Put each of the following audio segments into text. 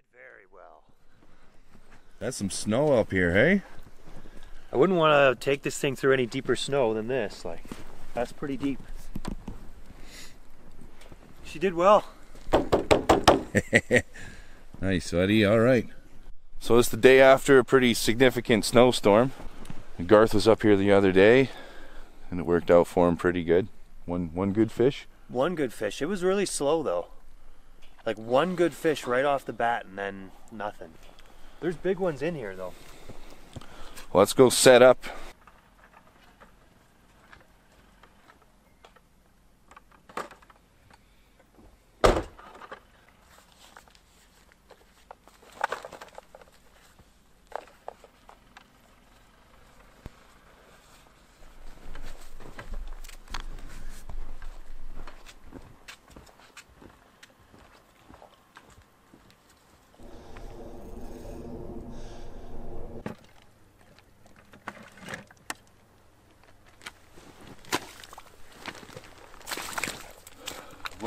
did very well. That's some snow up here, hey? I wouldn't want to take this thing through any deeper snow than this. Like, that's pretty deep. She did well. nice, buddy. All right. So it's the day after a pretty significant snowstorm. Garth was up here the other day, and it worked out for him pretty good. One one good fish. One good fish. It was really slow though. Like one good fish right off the bat, and then nothing. There's big ones in here though. Let's go set up.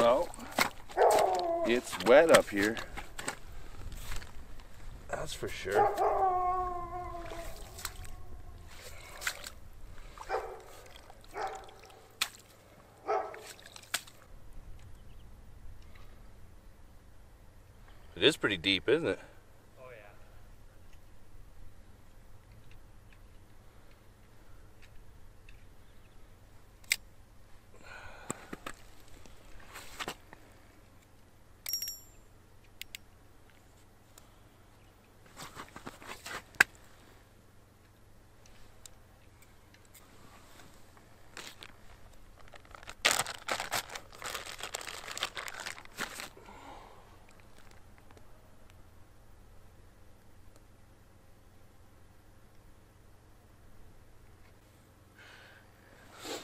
Well, it's wet up here. That's for sure. It is pretty deep, isn't it?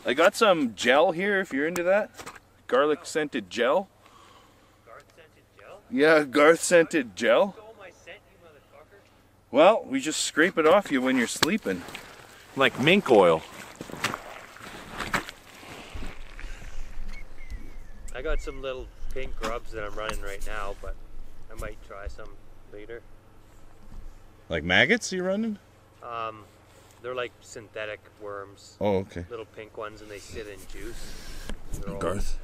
I got some gel here if you're into that. Garlic scented gel. Garth scented gel. Yeah, Garth scented gel. Stole my scent, you motherfucker. Well, we just scrape it off you when you're sleeping. Like mink oil. I got some little pink grubs that I'm running right now, but I might try some later. Like maggots you're running? Um, they're like synthetic worms, Oh, okay. little pink ones, and they sit in juice. They're all, Garth.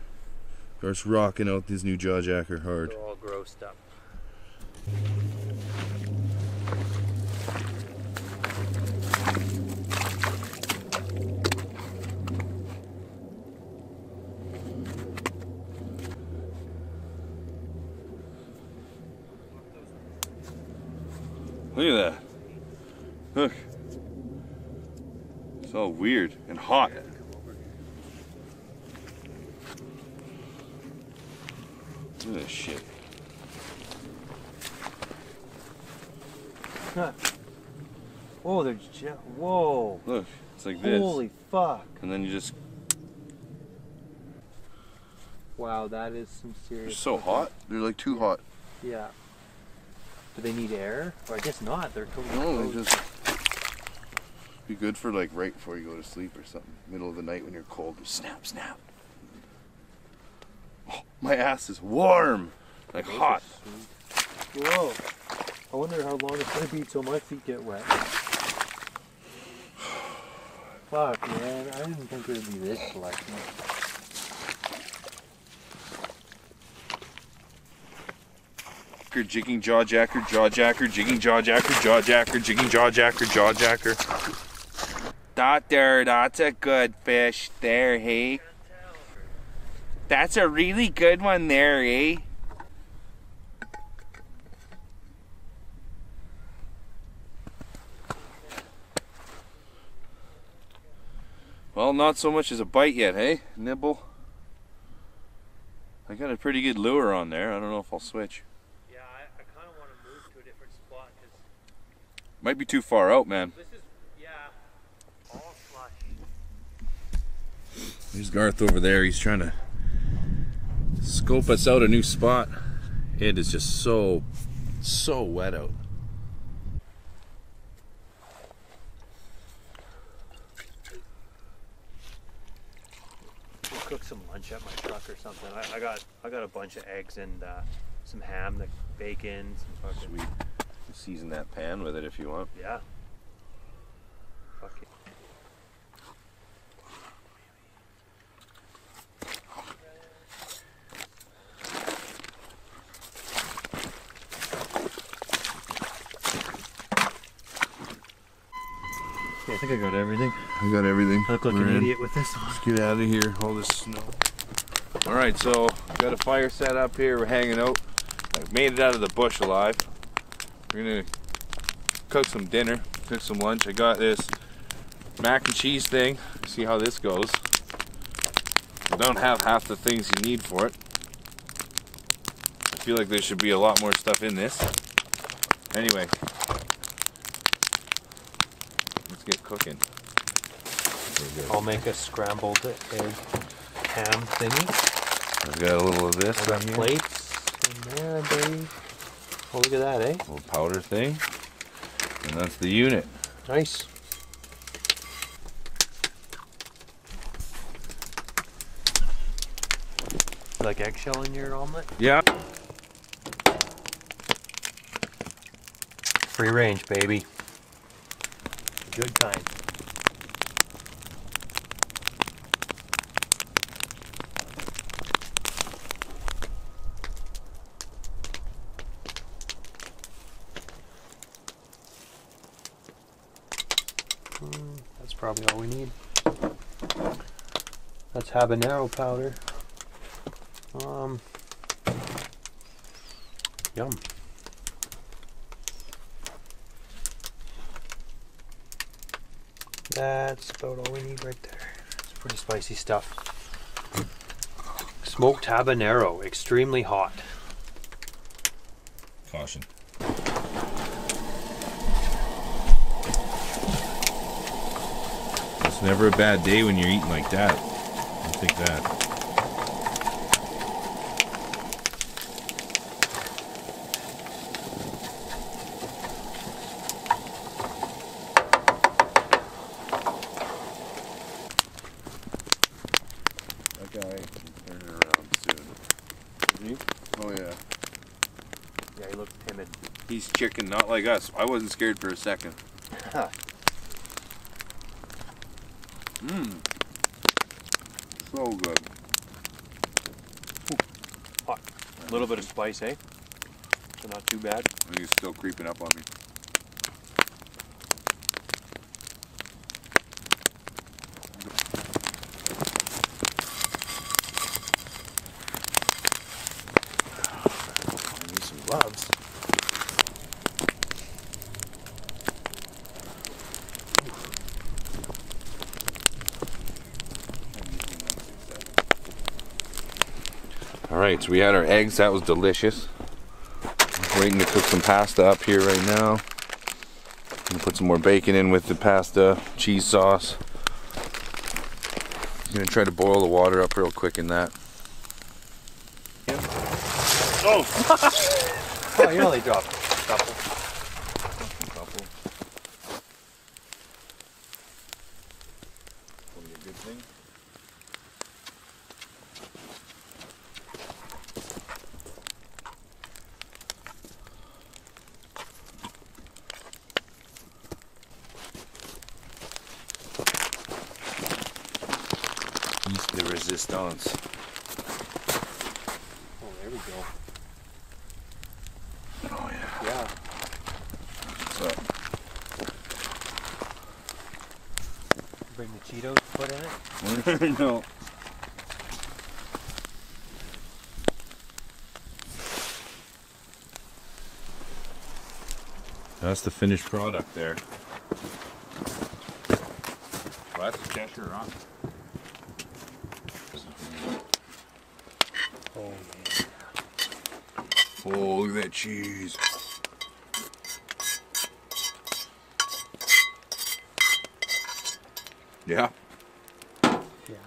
Garth's rocking out this new jaw jacker hard. They're all grossed up. Look at that. Look. It's all weird and hot. Look at this shit. Oh, they're ju- whoa! Look, it's like this. Holy fuck! And then you just, Wow, that is some serious. they're so hot. They're like too hot. Yeah. Do they need air? Or I guess not. They're totally No, they just be good for like right before you go to sleep or something. Middle of the night when you're cold. Just snap, snap. Oh, my ass is warm. Like Those hot. Whoa! I wonder how long it's gonna be till my feet get wet. Fuck, man! I didn't think it would be this selection. Jigging jaw jacker, jaw jacker, jigging jaw jacker, jaw jacker, jigging jaw jacker, jaw jacker. That there, that's a good fish there, hey. That's a really good one there, eh? Well, not so much as a bite yet, hey? Nibble. I got a pretty good lure on there. I don't know if I'll switch. Yeah, I, I kind of want to move to a different spot because Might be too far out, man. this is, yeah, all slush. There's Garth over there. He's trying to scope us out a new spot. It is just so, so wet out. We'll cook some lunch at my truck or something. I, I got I got a bunch of eggs and uh, some ham, the bacon, some fucking Sweet. Season that pan with it if you want. yeah. Think I got everything. I got everything. I look like We're an in. idiot with this on. Let's get out of here. All this snow. All right, so got a fire set up here. We're hanging out. I made it out of the bush alive. We're gonna cook some dinner, cook some lunch. I got this mac and cheese thing. See how this goes. I don't have half the things you need for it. I feel like there should be a lot more stuff in this. Anyway, let's get cooking. I'll make a scrambled egg ham thingy. I've got a little of this I got right here. plates in there, baby. Oh, look at that, eh? little powder thing. And that's the unit. Nice. Like eggshell in your omelet? Yeah. Free range, baby. Good kind. Mm, That's probably all we need. That's habanero powder. Um, yum. That's about all we need right there. It's pretty spicy stuff. Smoked habanero, extremely hot. Caution. It's never a bad day when you're eating like that. I think that. That soon. Oh yeah. Yeah, he looks timid. He's chicken, not like us. I wasn't scared for a second. Mmm. So good. Hot. A little bit of spice, eh? So not too bad. I think it's still creeping up on me. Gloves. All right, so we had our eggs. That was delicious. Waiting to cook some pasta up here right now. Gonna put some more bacon in with the pasta, cheese sauce. Gonna try to boil the water up real quick in that. Oh, you only dropped a couple. East the resistance. Oh, there we go. Oh yeah. Yeah. So Bring the Cheetos to put in it. no. That's the finished product there. Well, that's a Cheshire, huh? Oh, man. Oh, look at that cheese. Yeah. Yeah.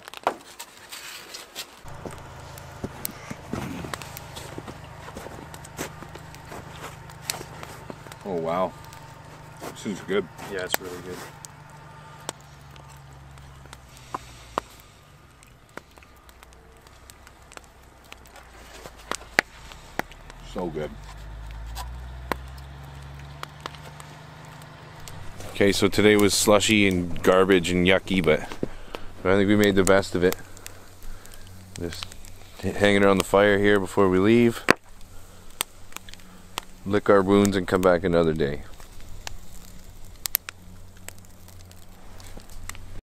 Oh, wow. This is good. Yeah, it's really good. So So good. Okay, so today was slushy and garbage and yucky, but, I think we made the best of it. Just hanging around the fire here before we leave. Lick our wounds and come back another day.